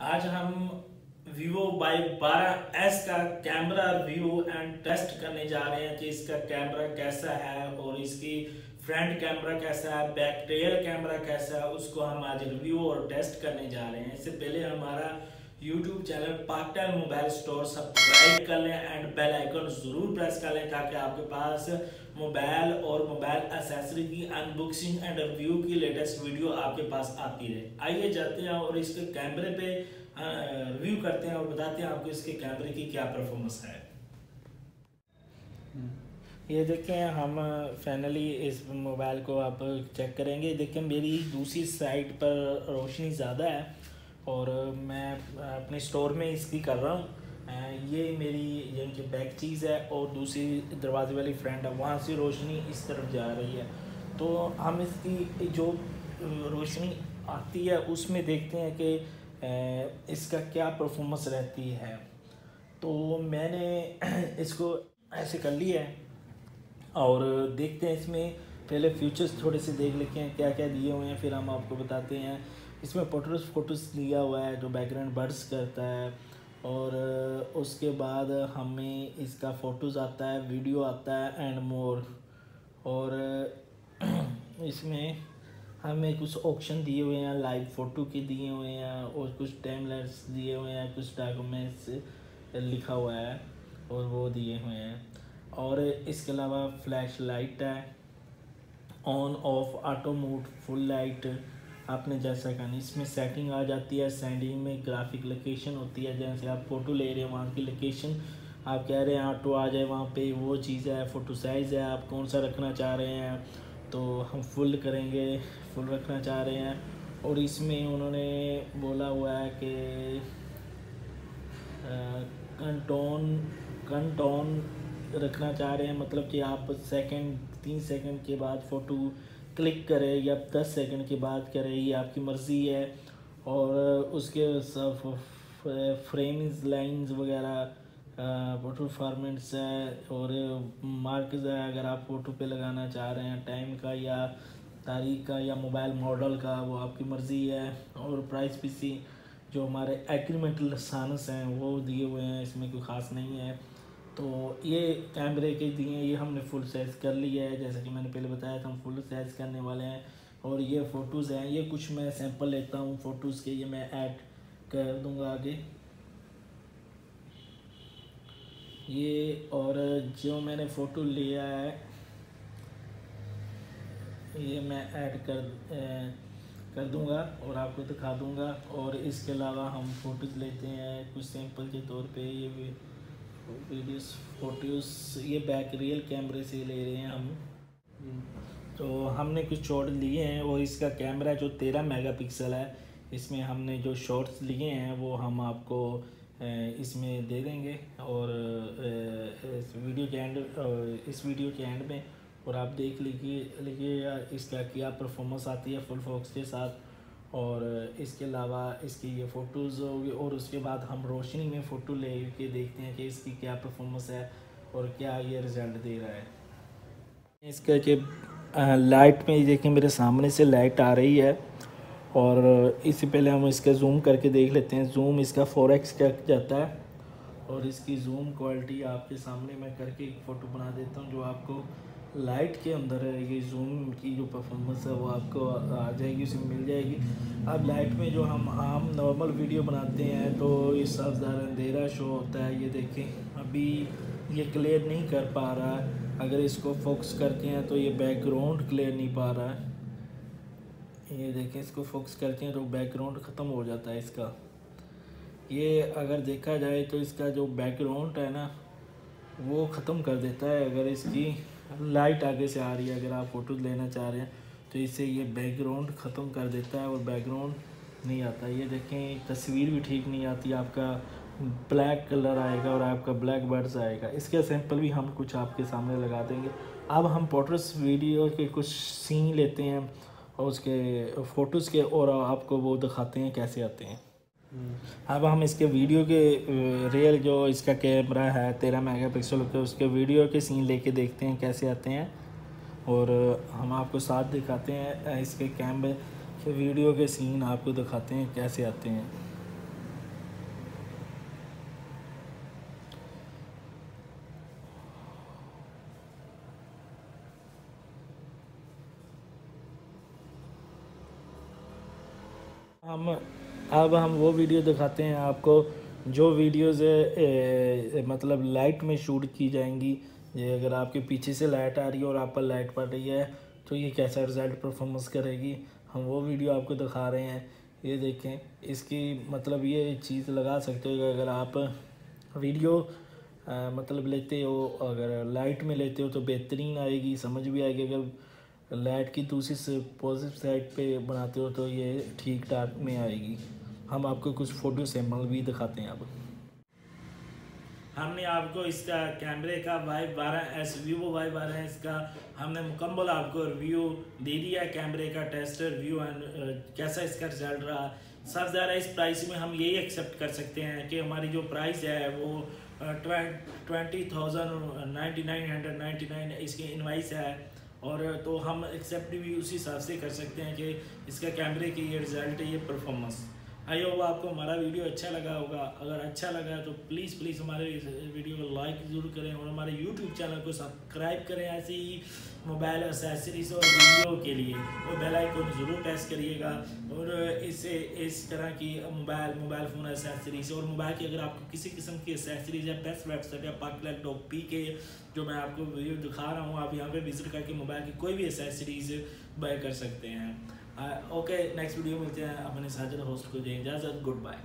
आज हम Vivo y 12s का कैमरा रिव्यू एंड टेस्ट करने जा रहे हैं कि इसका कैमरा कैसा है और इसकी फ्रंट कैमरा कैसा है बैक टेयर कैमरा कैसा है, उसको हम आज रिव्यू और टेस्ट करने जा रहे हैं। इससे पहले हमारा YouTube channel time mobile store subscribe कर लें एंड बेल आइकन ज़रूर प्रेस कर लें ताकि आपके पास मोबाइल और मोबाइल एसेसरी की अनबॉक्सिंग एंड रिव्यू की लेटेस्ट वीडियो आपके पास आती रहे। आइए जाते हैं और इसके कैमरे पे रिव्यू करते हैं और बताते हैं आपको इसके कैमरे की क्या परफॉर्मेंस है। ये देखें, हम फाइनली इस मोबाइल को आप चेक करेंगे। देखें, मेरी दूसरी साइड पर रोशनी ज़्यादा है। और मैं अपने स्टोर में इसकी कर रहा हूँ। ये मेरी यानी कि बैक चीज़ है और दूसरी दरवाजे वाली फ्रेंड है। वहाँ से रोशनी इस तरफ़ जा रही है। तो हम इसकी जो रोशनी आती है, उसमें देखते हैं कि इसका क्या परफॉर्मेंस रहती है। तो मैंने इसको ऐसे कर लिया है और देखते हैं इसमें। पहले फ्यूचर्स थोड़े से देख लेते हैं क्या क्या दिए हुए हैं, फिर हम आपको बताते हैं। इसमें फ़ोटोज़ फ़ोटोज़ लिया हुआ है जो बैकग्राउंड बर्ड्स करता है। और उसके बाद हमें इसका फ़ोटोज़ आता है वीडियो आता है एंड मोर और इसमें हमें कुछ ऑप्शन दिए हुए हैं लाइव फ़ोटो के दिए हुए हैं और कुछ टाइम लेंस दिए हुए हैं, कुछ डॉक्यूमेंट्स लिखा हुआ है और वो दिए हुए हैं। और इसके अलावा फ्लैश लाइट है on off auto mode full light आपने जैसा करना इसमें सेटिंग आ जाती है सेंडिंग में ग्राफिक लोकेशन होती है, जैसे आप फ़ोटो ले रहे हैं, वहाँ की लोकेशन आप कह रहे हैं ऑटो आ जाए वहाँ पे, वो चीज़ है फ़ोटो साइज़ है, आप कौन सा रखना चाह रहे हैं तो हम फुल करेंगे फुल रखना चाह रहे हैं, और इसमें उन्होंने बोला हुआ है कि कंटोन कंटोन रखना चाह रहे हैं मतलब कि आप सेकंड तीन सेकंड के बाद फ़ोटो क्लिक करें या दस सेकंड की बात करें, ये आपकी मर्ज़ी है। और उसके सब फ्रेम्स, लाइंस वगैरह फ़ोटो फॉर्मेंट्स है और मार्क्स है, अगर आप फ़ोटो पे लगाना चाह रहे हैं टाइम का या तारीख का या मोबाइल मॉडल का, वो आपकी मर्ज़ी है। और प्राइस भी सी जो हमारे एग्रीमेंटल सानस हैं, वो दिए हुए हैं, इसमें कोई ख़ास नहीं है। तो ये कैमरे के दिए ये हमने फुल साइज़ कर लिया है। जैसा कि मैंने पहले बताया था हम फुल साइज़ करने वाले हैं। और ये फ़ोटोज़ हैं ये कुछ मैं सैंपल लेता हूँ फ़ोटोज़ के ये मैं ऐड कर दूँगा आगे। ये और जो मैंने फ़ोटो लिया है ये मैं ऐड कर ए, कर दूँगा और आपको दिखा दूँगा। और इसके अलावा हम फ़ोटोज़ लेते हैं कुछ सैंपल के तौर पे ये भी वीडियोस फ़ोटोज़ ये बैक रियल कैमरे से ले रहे हैं हम। तो हमने कुछ शॉट लिए हैं और इसका कैमरा जो तेरह मेगापिक्सल है, इसमें हमने जो शॉट्स लिए हैं, वो हम आपको इसमें दे देंगे और इस वीडियो के एंड इस वीडियो के एंड में और आप देख लीजिए लीजिए इसका क्या परफॉर्मेंस आती है फुल फॉक्स के साथ। और इसके अलावा इसकी ये फ़ोटोज़ होगी और उसके बाद हम रोशनी में फ़ोटो ले के देखते हैं कि इसकी क्या परफॉर्मेंस है और क्या ये रिज़ल्ट दे रहा है। इसका कि लाइट में देखिए मेरे सामने से लाइट आ रही है और इससे पहले हम इसका जूम करके देख लेते हैं। जूम इसका फोर एक्स का जाता है और इसकी जूम क्वालिटी आपके सामने मैं करके एक फ़ोटो बना देता हूँ जो आपको लाइट के अंदर ये जूम की जो परफॉर्मेंस है, वो आपको आ जाएगी उसमें मिल जाएगी। अब लाइट में जो हम आम नॉर्मल वीडियो बनाते हैं तो इस ज़्यादा अंधेरा शो होता है, ये देखें। अभी ये क्लियर नहीं कर पा रहा है। अगर इसको फोकस करते हैं तो ये बैकग्राउंड क्लियर नहीं पा रहा है। ये देखें, इसको फोकस करते हैं तो बैकग्राउंड ख़त्म हो जाता है इसका। ये अगर देखा जाए तो इसका जो बैकग्राउंड है ना, वो ख़त्म कर देता है, अगर इसकी लाइट आगे से आ रही है, अगर आप फ़ोटो लेना चाह रहे हैं तो इससे ये बैकग्राउंड ख़त्म कर देता है और बैकग्राउंड नहीं आता। ये देखें, तस्वीर भी ठीक नहीं आती, आपका ब्लैक कलर आएगा और आपका ब्लैक बर्ड्स आएगा। इसके सैंपल भी हम कुछ आपके सामने लगा देंगे। अब हम पोट्रस वीडियो के कुछ सीन लेते हैं, और उसके फ़ोटोज़ के, और आपको वो दिखाते हैं कैसे आते हैं। हम्म। अब हम इसके वीडियो के रियल जो इसका कैमरा है, तेरह मेगा पिक्सल के, उसके वीडियो के सीन लेके देखते हैं, कैसे आते हैं। और हम आपको साथ दिखाते हैं इसके कैमरे के वीडियो के सीन आपको दिखाते हैं, कैसे आते हैं। हम अब हम वो वीडियो दिखाते हैं आपको जो वीडियोज़ मतलब लाइट में शूट की जाएँगी। ये अगर आपके पीछे से लाइट आ रही है और आप पर लाइट पड़ रही है तो ये कैसा रिज़ल्ट परफॉर्मेंस करेगी हम वो वीडियो आपको दिखा रहे हैं। ये देखें इसकी मतलब ये चीज़ लगा सकते हो अगर आप वीडियो आ, मतलब लेते हो अगर लाइट में लेते हो तो बेहतरीन आएगी समझ भी आएगी। अगर लाइट की दूसरी पॉजिटिव साइड पे बनाते हो तो ये ठीक ठाक में आएगी। हम आपको कुछ फ़ोटो सैंपल भी दिखाते हैं अब। हमने आपको इसका कैमरे का वाई बारह, एस वीवो वाई बारह एस का हमने मुकम्मल आपको रिव्यू दे दिया कैमरे का टेस्ट रिव्यू एंड कैसा इसका रिज़ल्ट रहा। सबसे ज़्यादा इस प्राइस में हम यही एक्सेप्ट कर सकते हैं कि हमारी जो प्राइस है वो twenty thousand ninety nine hundred ninety nine इसकी इन्वाइस है। और तो हम एक्सेप्ट भी उसी हिसाब से कर सकते हैं कि इसका कैमरे की ये रिज़ल्ट ये परफॉर्मेंस आई होप आपको हमारा वीडियो अच्छा लगा होगा। अगर अच्छा लगा तो प्लीज़ प्लीज़ हमारे इस वीडियो को लाइक ज़रूर करें और हमारे यूट्यूब चैनल को सब्सक्राइब करें ऐसे ही मोबाइल एसेसरीज और वीडियो के लिए। और बेल आइकन ज़रूर प्रेस करिएगा। और इससे इस तरह की मोबाइल मोबाइल फ़ोन एसेसरीज और मोबाइल की अगर आपको किसी किस्म की एसेसरीज या बेस्ट वेबसाइट या पाकलैक डॉक पी के जो मैं आपको वीडियो दिखा रहा हूँ, आप यहाँ पर विज़िट करके मोबाइल की कोई भी एसेसरीज बाय कर सकते हैं। ओके नेक्स्ट वीडियो मिलते हैं। अपने साजर होस्ट को दें। इजाज़त गुड बाय